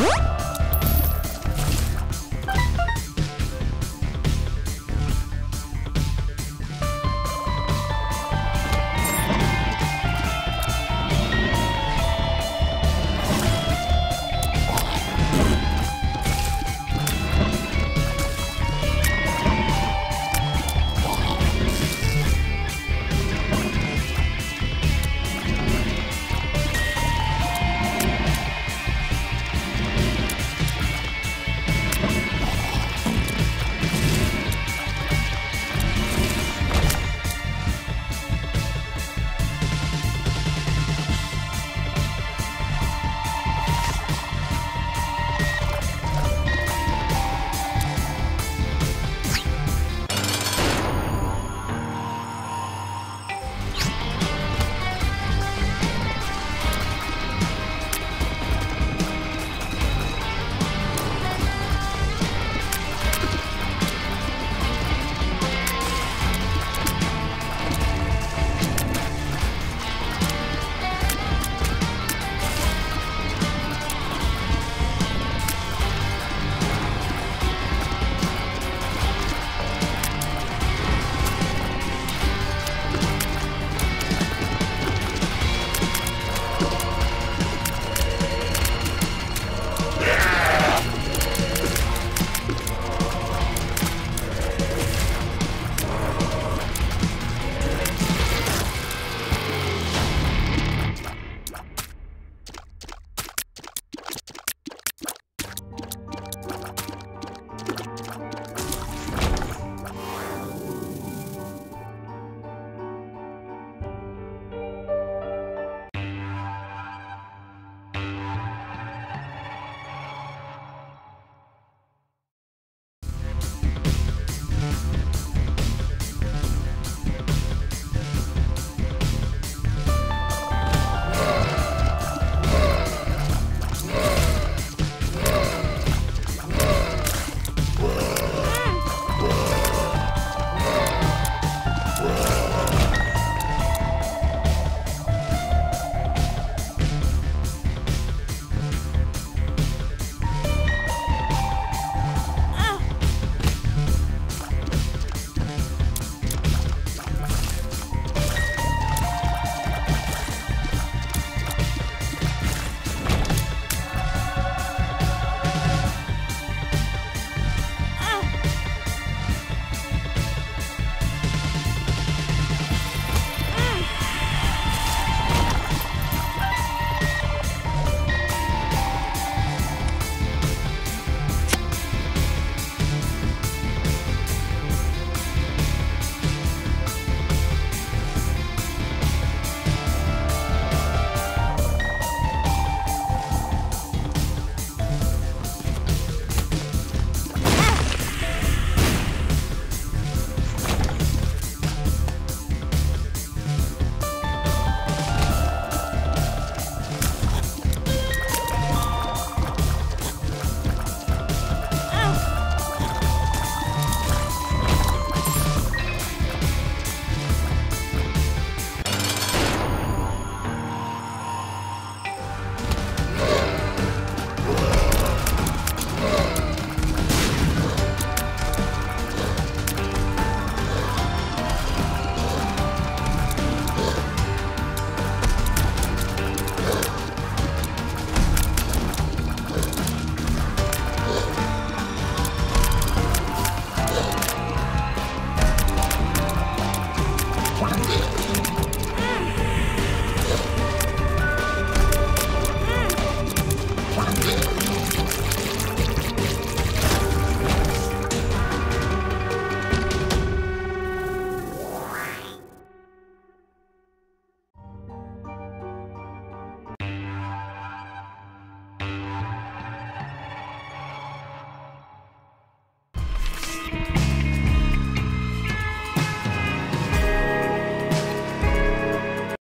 어?